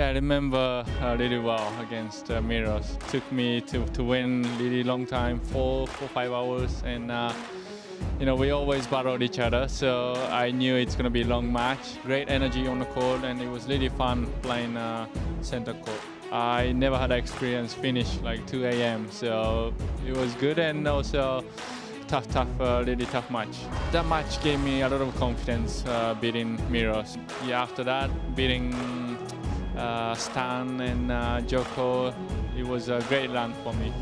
I remember uh, really well against uh, Milos. Took me to, to win really long time, four, four, five hours, and uh, you know we always battled each other. So I knew it's gonna be a long match. Great energy on the court, and it was really fun playing uh, center court. I never had experience finish like 2 a.m. So it was good and also tough, tough, uh, really tough match. That match gave me a lot of confidence uh, beating Milos. Yeah, after that, beating Stan and uh, Djoko, it was a great land for me.